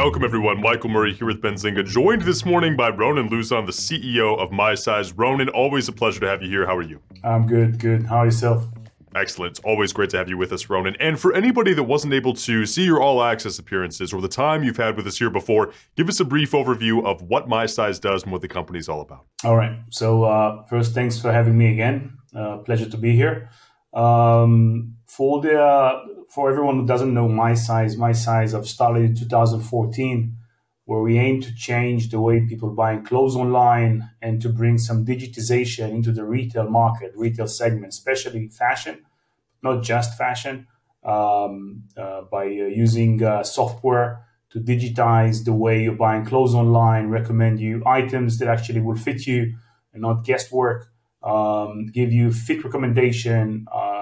Welcome, everyone. Michael Murray here with Benzinga, joined this morning by Ronen Luzon, the CEO of MySize. Ronen, always a pleasure to have you here. How are you? I'm good, good. How are yourself? Excellent. It's always great to have you with us, Ronen. And for anybody that wasn't able to see your all access appearances or the time you've had with us here before, give us a brief overview of what MySize does and what the company is all about. All right. So, uh, first, thanks for having me again. Uh, pleasure to be here. Um, for the uh, for everyone who doesn't know MySize, my size, I've started in 2014, where we aim to change the way people buy clothes online and to bring some digitization into the retail market, retail segment, especially fashion, not just fashion, um, uh, by uh, using uh, software to digitize the way you're buying clothes online, recommend you items that actually will fit you and not guesswork, um, give you fit recommendation, um,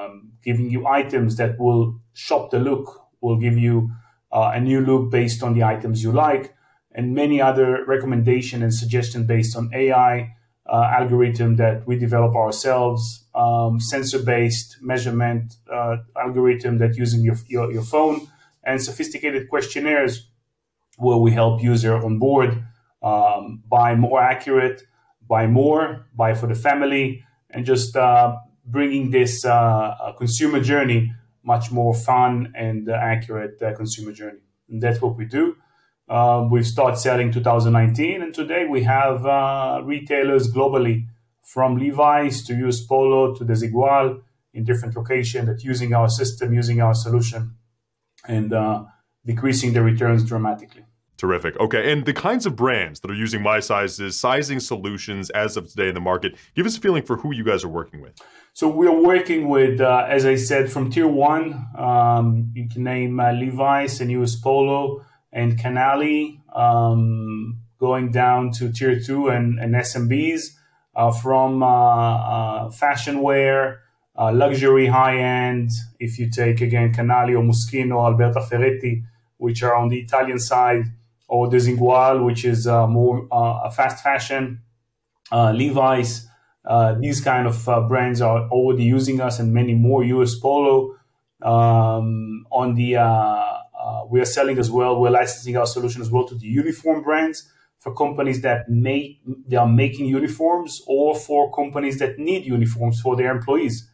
giving you items that will shop the look, will give you uh, a new look based on the items you like, and many other recommendation and suggestion based on AI uh, algorithm that we develop ourselves, um, sensor-based measurement uh, algorithm that using your, your, your phone, and sophisticated questionnaires where we help user on board um, buy more accurate, buy more, buy for the family, and just uh, bringing this uh, consumer journey much more fun and uh, accurate uh, consumer journey. And that's what we do. Uh, we've started selling 2019, and today we have retailers globally from Levi's to US Polo to Desigual in different locations that using our system, using our solution, and decreasing the returns dramatically. Terrific. Okay, and the kinds of brands that are using MySize's, sizing solutions as of today in the market, give us a feeling for who you guys are working with. So we're working with, uh, as I said, from tier one. Um, you can name uh, Levi's and US Polo and Canali, um, going down to tier two and, and SMBs uh, from uh, uh, fashion wear, uh, luxury high end. If you take again Canali or Moschino, Alberta Ferretti, which are on the Italian side or Desigual, which is uh, more uh, fast fashion, uh, Levi's. Uh, these kind of uh, brands are already using us, and many more. US Polo. Um, on the uh, we are selling as well. We're licensing our solution as well to the uniform brands for companies that make they are making uniforms, or for companies that need uniforms for their employees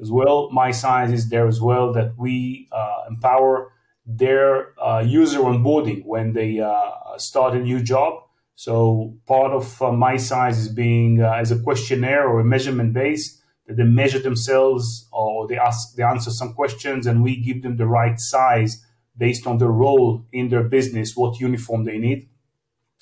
as well. MySize is there as well that we empower their uh, user onboarding when they uh, start a new job. So part of uh, MySize is being uh, as a questionnaire or a measurement based that they measure themselves or they ask they answer some questions and we give them the right size based on the role in their business, what uniform they need.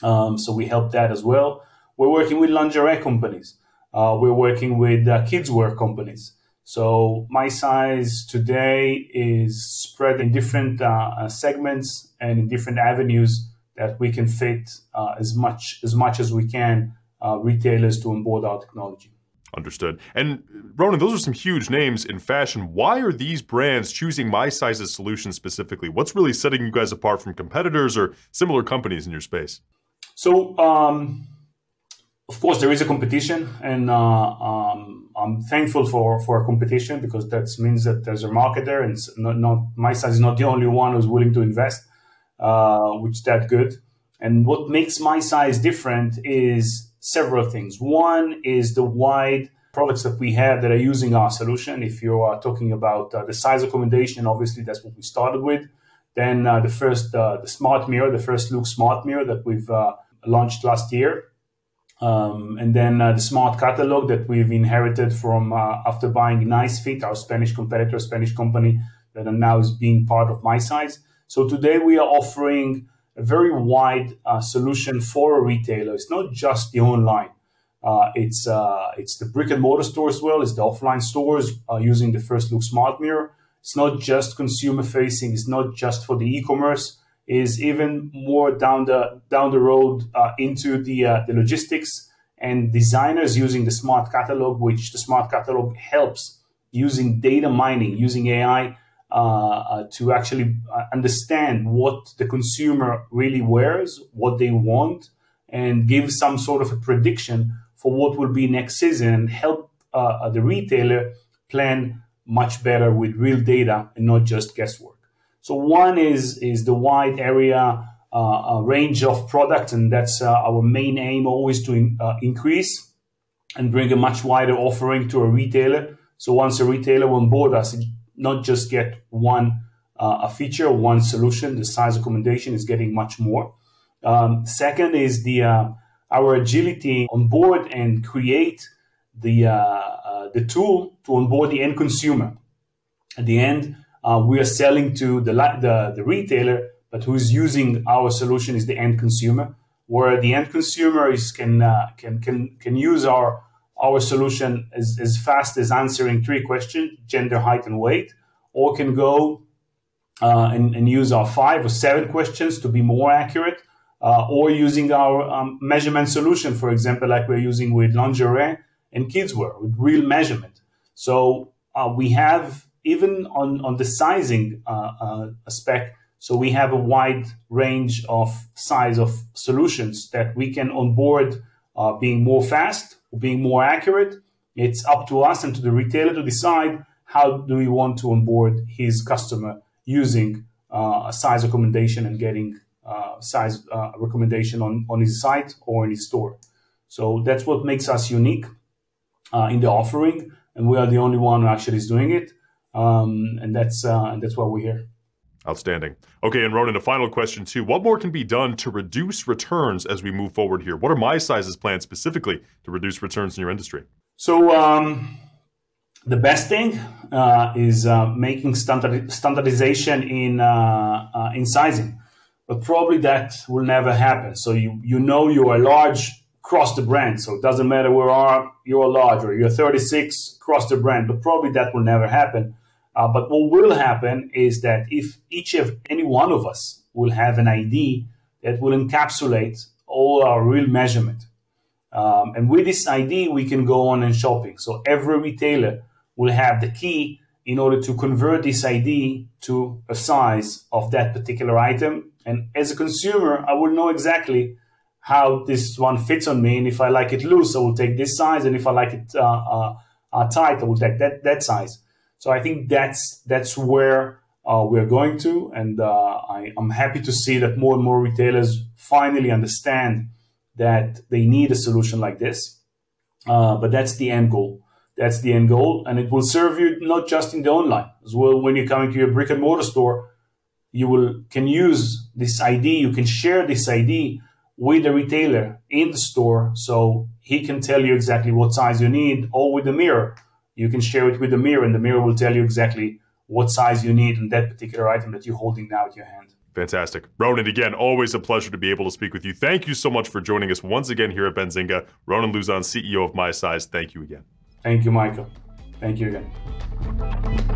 Um, so we help that as well. We're working with lingerie companies. Uh, we're working with uh, kids wear companies. So MySize today is spread in different uh, uh, segments and in different avenues that we can fit uh, as much as much as we can uh, retailers to onboard our technology. Understood. And Ronen, those are some huge names in fashion. Why are these brands choosing MySize's solution specifically? What's really setting you guys apart from competitors or similar companies in your space? So, um, of course, there is a competition, and uh, um, I'm thankful for for competition because that means that there's a market there, and not, not MySize is not the only one who's willing to invest, uh, which is that good. And what makes MySize different is several things. One is the wide products that we have that are using our solution. If you are talking about uh, the size accommodation, obviously that's what we started with. Then uh, the first, uh, the smart mirror, the FirstLook Smart Mirror that we've uh, launched last year um, and then uh, the smart catalog that we've inherited from uh, after buying Naiz Fit, our Spanish competitor, Spanish company that now is being part of MySize. So today we are offering a very wide uh, solution for a retailer. It's not just the online. Uh, it's uh, it's the brick and mortar store as well. It's the offline stores uh, using the FirstLook Smart Mirror. It's not just consumer facing. It's not just for the e-commerce is even more down the down the road uh, into the uh, the logistics and designers using the smart catalog, which the smart catalog helps using data mining, using AI uh, uh, to actually uh, understand what the consumer really wears, what they want, and give some sort of a prediction for what will be next season and help uh, the retailer plan much better with real data and not just guesswork. So one is is the wide area uh, range of products, and that's uh, our main aim always to in, uh, increase and bring a much wider offering to a retailer. So once a retailer onboard us, not just get one uh, a feature, one solution. The size recommendation is getting much more. Um, second is the uh, our agility on board and create the uh, the tool to onboard the end consumer. At the end, we are selling to the, the the retailer but who's using our solution is the end consumer, where the end consumer is can uh, can can can use our our solution as, as fast as answering three questions: gender, height, and weight, or can go uh, and, and use our five or seven questions to be more accurate, uh, or using our um, measurement solution, for example, like we're using with lingerie and kidswear with real measurement. So uh, we have even on on the sizing uh, uh, aspect so we have a wide range of size of solutions that we can onboard uh, being more fast, being more accurate. It's up to us and to the retailer to decide how do we want to onboard his customer using uh, a size recommendation and getting uh, size uh, recommendation on, on his site or in his store. So that's what makes us unique in the offering, and we are the only one who actually is doing it. Um, and that's uh, that's why we're here. Outstanding. Okay, and Ronen, a final question too. What more can be done to reduce returns as we move forward here? What are MySize's plans specifically to reduce returns in your industry? So, um, the best thing uh, is uh, making standard, standardization in uh, uh, in sizing, but probably that will never happen. So you you know you are large across the brand, so it doesn't matter where are you are large or you're 36 across the brand, but probably that will never happen. Uh, but what will happen is that if each of any one of us will have an ID that will encapsulate all our real measurement. Um, and with this ID, we can go on and shopping. So every retailer will have the key in order to convert this ID to a size of that particular item. And as a consumer, I will know exactly how this one fits on me. And if I like it loose, I will take this size. And if I like it uh, uh, uh, tight, I will take that, that size. So I think that's that's where uh, we're going to, and uh, I, am happy to see that more and more retailers finally understand that they need a solution like this. Uh, but that's the end goal. That's the end goal, and it will serve you not just in the online as well. When you're coming to your brick and mortar store, you will can use this ID. You can share this ID with the retailer in the store, so he can tell you exactly what size you need, or with the mirror you can share it with the mirror, and the mirror will tell you exactly what size you need in that particular item that you're holding now with your hand. Fantastic. Ronen, again, always a pleasure to be able to speak with you. Thank you so much for joining us once again here at Benzinga. Ronen Luzon, CEO of MySize, thank you again. Thank you, Michael. Thank you again.